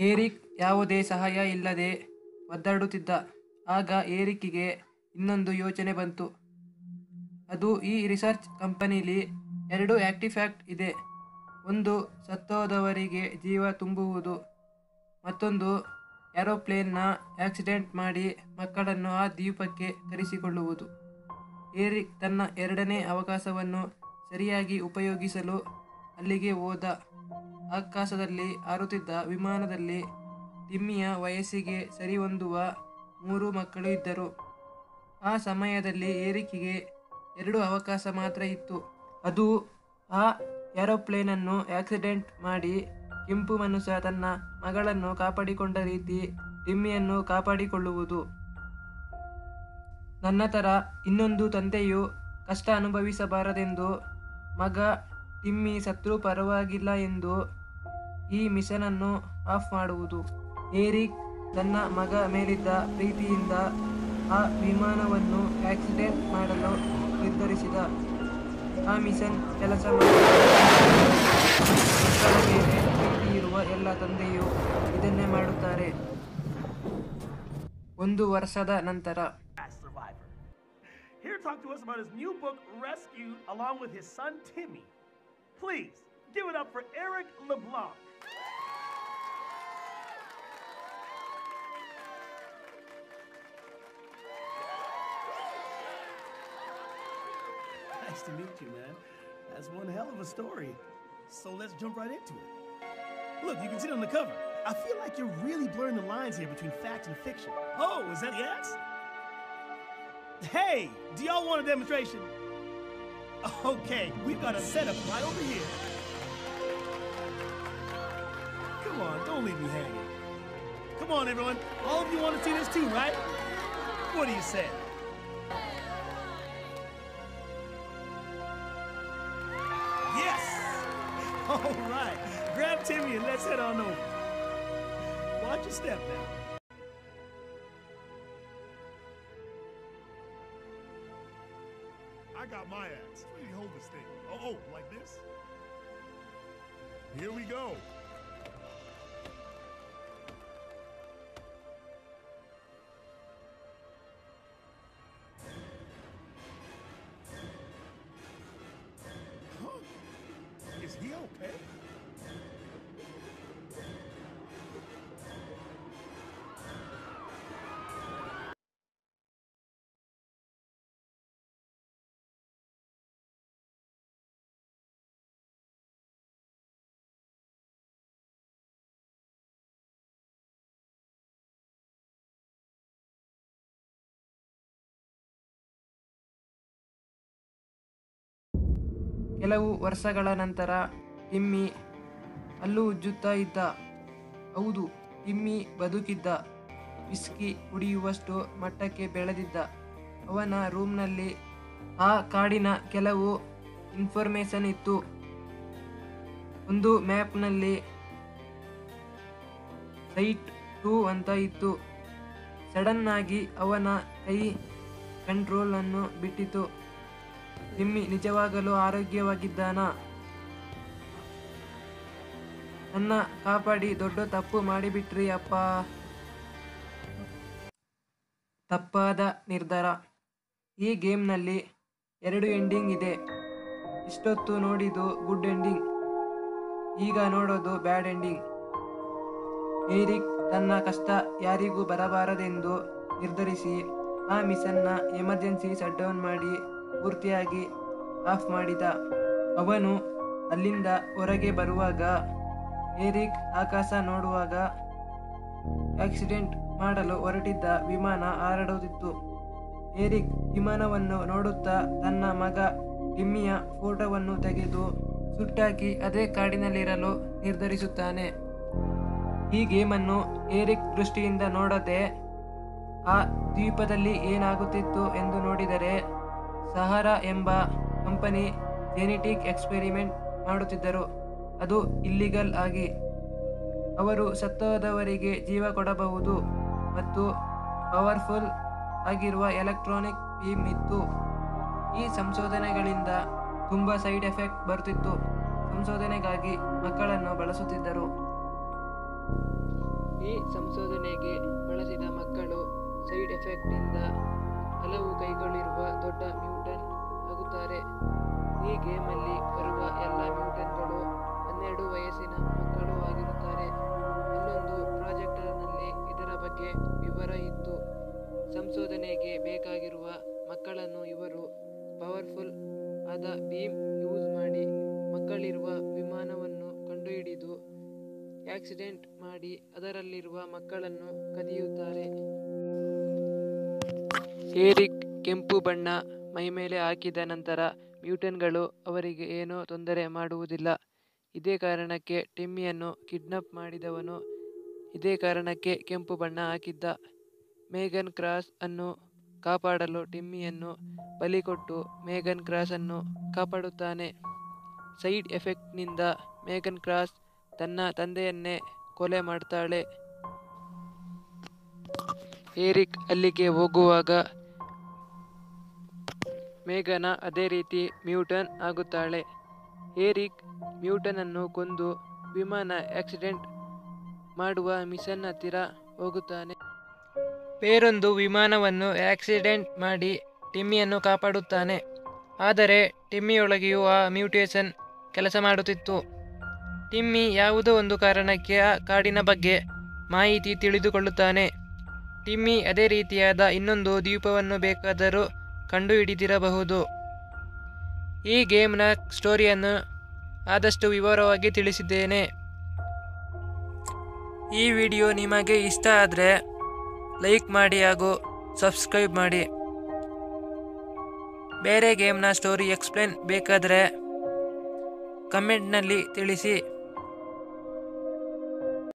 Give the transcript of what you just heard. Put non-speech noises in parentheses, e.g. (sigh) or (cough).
Eric ಯಾವುದೇ ಸಹಾಯ ಇಲ್ಲದೆ ಒದ್ದಾಡುತ್ತಿದ್ದ. ಆಗ ಏರಿಕ್ಕಿಗೆ ಇನ್ನೊಂದು ಯೋಚನೆ ಬಂತು. ಅದು ಈ ರಿಸರ್ಚ್ ಕಂಪನಿಲಿ ಎರಡು ಆ್ಯಕ್ಟಿಫ್ಯಾಕ್ಟ್ ಇದೆ. ಒಂದು ಸತ್ತೋದವರಿಗೆ ಜೀವ ತುಂಬುವುದು, ಮತ್ತೊಂದು ಏರೋಪ್ಲೇನ್ನ ಆಕ್ಸಿಡೆಂಟ್ ಮಾಡಿ ಮಕ್ಕಳನ್ನು ಆ ದ್ವೀಪಕ್ಕೆ ಕರೆಸಿಕೊಳ್ಳುವುದು. ಏರಿಕ್ ತನ್ನ ಎರಡನೇ ಅವಕಾಶವನ್ನು ಸರಿಯಾಗಿ ಉಪಯೋಗಿಸಲು ಅಲ್ಲಿಗೆ ಹೋದ. ಆಕಾಶದಲ್ಲಿ ಹಾರುತ್ತಿದ್ದ ವಿಮಾನದಲ್ಲಿ ತಿಮ್ಮಿಯ ವಯಸ್ಸಿಗೆ ಸರಿಹೊಂದುವ ಮೂರು ಮಕ್ಕಳು ಇದ್ದರು. ಆ ಸಮಯದಲ್ಲಿ ಏರಿಕೆಗೆ ಎರಡು ಅವಕಾಶ ಮಾತ್ರ ಇತ್ತು. ಅದು ಆ ಏರೋಪ್ಲೇನನ್ನು ಆಕ್ಸಿಡೆಂಟ್ ಮಾಡಿ ಕೆಂಪು ಮನುಷ್ಯ ತನ್ನ ಮಗಳನ್ನು ಕಾಪಾಡಿಕೊಂಡ ರೀತಿ ಟಿಮ್ಮಿಯನ್ನು ಕಾಪಾಡಿಕೊಳ್ಳುವುದು. ನನ್ನ ಥರ ಇನ್ನೊಂದು ತಂದೆಯು ಕಷ್ಟ ಅನುಭವಿಸಬಾರದೆಂದು ಮಗ ಟಿಮ್ಮಿ ಸತ್ರು ಪರವಾಗಿಲ್ಲ ಎಂದು ಈ ಮಿಷನನ್ನು ಆಫ್ ಮಾಡುವುದು ಏರಿಕ್ ತನ್ನ ಮಗ ಮೇಲಿದ್ದ ಪ್ರೀತಿಯಿಂದ ಆ ವಿಮಾನವನ್ನು ಆಕ್ಸಿಡೆಂಟ್ ಮಾಡಲು ನಿರ್ಧರಿಸಿದ ಆ ಮಿಷನ್ ಕೆಲಸ ಮಾಡಿದ ಮೇಲೆ ಪ್ರೀತಿ ಇರುವ ಎಲ್ಲ ತಂದೆಯು ಇದನ್ನೇ ಮಾಡುತ್ತಾರೆ ಒಂದು ವರ್ಷದ ನಂತರ. Here talk to us about his new book, Rescue, along with his son Timmy. Please give it up for Eric LeBlanc. (laughs) Nice to meet you, man. That's one hell of a story. So let's jump right into it. Look, you can see it on the cover. I feel like you're really blurring the lines here between fact and fiction. Oh, is that the axe? Hey, do y'all want a demonstration? Okay, we've got a setup right over here. Come on, don't leave me hanging. Come on, everyone. All of you want to see this too, right? What do you say? Yes! (laughs) All right. Grab Timmy and let's head on over. Watch your step now. Hold this thing? Oh, oh, like this? Here we go. ಕೆಲವು ವರ್ಷಗಳ ನಂತರ ಟಿಮ್ಮಿ ಅಲ್ಲೂ ಉಜ್ಜುತ್ತಾ ಇದ್ದ. ಹೌದು Timmy ಬದುಕಿದ್ದ. Whisky ಕುಡಿಯುವಷ್ಟು ಮಟ್ಟಕ್ಕೆ ಬೆಳೆದಿದ್ದ. ಅವನ ರೂಮ್ನಲ್ಲಿ ಆ ಕಾಡಿನ ಕೆಲವು ಇನ್ಫಾರ್ಮೇಶನ್ ಇತ್ತು. ಒಂದು ಮ್ಯಾಪ್ನಲ್ಲಿ ಸೈಟ್ ಟೂ ಅಂತ ಇತ್ತು. ಸಡನ್ನಾಗಿ ಅವನ ಕೈ ಕಂಟ್ರೋಲನ್ನು ಬಿಟ್ಟಿತು. ತಿಮ್ಮಿ ನಿಜವಾಗಲೂ ಆರೋಗ್ಯವಾಗಿದ್ದಾನಾ? ನನ್ನ ಕಾಪಾಡಿ, ದೊಡ್ಡ ತಪ್ಪು ಮಾಡಿಬಿಟ್ರಿ ಅಪ್ಪ. ತಪ್ಪಾದ ನಿರ್ಧಾರ. ಈ ಗೇಮ್ನಲ್ಲಿ ಎರಡು ಎಂಡಿಂಗ್ ಇದೆ. ಇಷ್ಟೊತ್ತು ನೋಡಿದ್ದು ಗುಡ್ ಎಂಡಿಂಗ್. ಈಗ ನೋಡೋದು ಬ್ಯಾಡ್ ಎಂಡಿಂಗ್. ಏರಿಕ್ ತನ್ನ ಕಷ್ಟ ಯಾರಿಗೂ ಬರಬಾರದೆಂದು ನಿರ್ಧರಿಸಿ ಆ ಮಿಷನ್ನ ಎಮರ್ಜೆನ್ಸಿ ಶಟ್ ಡೌನ್ ಮಾಡಿ ಪೂರ್ತಿಯಾಗಿ ಆಫ್ ಮಾಡಿದ. ಅವನು ಅಲ್ಲಿಂದ ಹೊರಗೆ ಬರುವಾಗ ಏರಿಕ್ ಆಕಾಶ ನೋಡುವಾಗ ಆಕ್ಸಿಡೆಂಟ್ ಮಾಡಲು ಹೊರಟಿದ್ದ ವಿಮಾನ ಹಾರಾಡುತ್ತಿತ್ತು. ಏರಿಕ್ ವಿಮಾನವನ್ನು ನೋಡುತ್ತಾ ತನ್ನ ಮಗ ಟಿಮ್ಮಿಯ ಫೋಟೋವನ್ನು ತೆಗೆದು ಸುಟ್ಟಾಕಿ ಅದೇ ಕಾಡಿನಲ್ಲಿರಲು ನಿರ್ಧರಿಸುತ್ತಾನೆ. ಈ ಗೇಮನ್ನು ಏರಿಕ್ ದೃಷ್ಟಿಯಿಂದ ನೋಡದೆ ಆ ದ್ವೀಪದಲ್ಲಿ ಏನಾಗುತ್ತಿತ್ತು ಎಂದು ನೋಡಿದರೆ ಸಹಾರಾ ಎಂಬ ಕಂಪನಿ ಜೆನೆಟಿಕ್ ಎಕ್ಸ್ಪೆರಿಮೆಂಟ್ ಮಾಡುತ್ತಿದ್ದರು. ಅದು ಇಲ್ಲಿಗಲ್ ಆಗಿ. ಅವರು ಸತ್ತೋದವರಿಗೆ ಜೀವ ಕೊಡಬಹುದು ಮತ್ತು ಪವರ್ಫುಲ್ ಆಗಿರುವ ಎಲೆಕ್ಟ್ರಾನಿಕ್ ಬೀಮ್ ಇತ್ತು. ಈ ಸಂಶೋಧನೆಗಳಿಂದ ತುಂಬ ಸೈಡ್ ಎಫೆಕ್ಟ್ ಬರುತ್ತಿತ್ತು ಸಂಶೋಧನೆಗಾಗಿ ಮಕ್ಕಳನ್ನು ಬಳಸುತ್ತಿದ್ದರು. ಈ ಸಂಶೋಧನೆಗೆ ಬಳಸಿದ ಮಕ್ಕಳು ಸೈಡ್ ಎಫೆಕ್ಟ್ನಿಂದ ಹಲವು ಕೈಗಳಿರುವ ದೊಡ್ಡ ಮ್ಯೂಟನ್ ಆಗುತ್ತಾರೆ ಈ ಗೇಮಲ್ಲಿ ಬರುವ ಎಲ್ಲ ಮ್ಯೂಟನ್ಗಳು ಹನ್ನೆರಡು ವಯಸ್ಸಿನ ಮಕ್ಕಳು ಆಗಿರುತ್ತಾರೆ. ಇನ್ನೊಂದು ಪ್ರಾಜೆಕ್ಟರ್ನಲ್ಲಿ ಇದರ ಬಗ್ಗೆ ವಿವರ ಇತ್ತು ಸಂಶೋಧನೆಗೆ ಬೇಕಾಗಿರುವ ಮಕ್ಕಳನ್ನು ಇವರು ಪವರ್ಫುಲ್ ಆದ ಬೀಮ್ ಯೂಸ್ ಮಾಡಿ ಮಕ್ಕಳಿರುವ ವಿಮಾನವನ್ನು ಕಂಡುಹಿಡಿದು ಆಕ್ಸಿಡೆಂಟ್ ಮಾಡಿ ಅದರಲ್ಲಿರುವ ಮಕ್ಕಳನ್ನು ಕದಿಯುತ್ತಾರೆ. ಏರಿಕ್ ಕೆಂಪು ಬಣ್ಣ ಮೈಮೇಲೆ ಹಾಕಿದ ನಂತರ ಮ್ಯೂಟನ್ಗಳು ಅವರಿಗೆ ಏನೂ ತೊಂದರೆ ಮಾಡುವುದಿಲ್ಲ. ಇದೇ ಕಾರಣಕ್ಕೆ ಟಿಮ್ಮಿಯನ್ನು ಕಿಡ್ನಾಪ್ ಮಾಡಿದವನು. ಇದೇ ಕಾರಣಕ್ಕೆ ಕೆಂಪು ಬಣ್ಣ ಹಾಕಿದ್ದ. ಮೇಗನ್ ಕ್ರಾಸ್ ಅನ್ನು ಕಾಪಾಡಲು ಟಿಮ್ಮಿಯನ್ನು ಬಲಿ ಕೊಟ್ಟು ಮೇಗನ್ ಕ್ರಾಸ್ ಅನ್ನು ಕಾಪಾಡುತ್ತಾನೆ. ಸೈಡ್ ಎಫೆಕ್ಟ್ನಿಂದ ಮೇಗನ್ ಕ್ರಾಸ್ ತನ್ನ ತಂದೆಯನ್ನೇ ಕೊಲೆ ಮಾಡ್ತಾಳೆ. ಏರಿಕ್ ಅಲ್ಲಿಗೆ ಹೋಗುವಾಗ ಮೇಘನ ಅದೇ ರೀತಿ ಮ್ಯೂಟನ್ ಆಗುತ್ತಾಳೆ. ಏರಿಕ್ ಮ್ಯೂಟನನ್ನು ಕೊಂದು ವಿಮಾನ ಆಕ್ಸಿಡೆಂಟ್ ಮಾಡುವ ಮಿಷನ್ ಹತ್ತಿರ ಹೋಗುತ್ತಾನೆ. ಬೇರೊಂದು ವಿಮಾನವನ್ನು ಆಕ್ಸಿಡೆಂಟ್ ಮಾಡಿ ಟಿಮ್ಮಿಯನ್ನು ಕಾಪಾಡುತ್ತಾನೆ. ಆದರೆ ಟಿಮ್ಮಿಯೊಳಗೆಯೂ ಆ ಮ್ಯೂಟೇಷನ್ ಕೆಲಸ ಮಾಡುತ್ತಿತ್ತು. ಟಿಮ್ಮಿ ಯಾವುದೋ ಒಂದು ಕಾರಣಕ್ಕೆ ಆ ಕಾಡಿನ ಬಗ್ಗೆ ಮಾಹಿತಿ ತಿಳಿದುಕೊಳ್ಳುತ್ತಾನೆ. ಟಿಮ್ಮಿ ಅದೇ ರೀತಿಯಾದ ಇನ್ನೊಂದು ದ್ವೀಪವನ್ನು ಬೇಕಾದರೂ ಕಂಡುಹಿಡಿದಿರಬಹುದು. ಈ ಗೇಮ್ನ ಸ್ಟೋರಿಯನ್ನು ಆದಷ್ಟು ವಿವರವಾಗಿ ತಿಳಿಸಿದ್ದೇನೆ. ಈ ವಿಡಿಯೋ ನಿಮಗೆ ಇಷ್ಟ ಆದರೆ ಲೈಕ್ ಮಾಡಿ ಹಾಗೂ ಸಬ್ಸ್ಕ್ರೈಬ್ ಮಾಡಿ. ಬೇರೆ ಗೇಮ್ನ ಸ್ಟೋರಿ ಎಕ್ಸ್ಪ್ಲೇನ್ ಬೇಕಾದರೆ ಕಮೆಂಟ್ನಲ್ಲಿ ತಿಳಿಸಿ.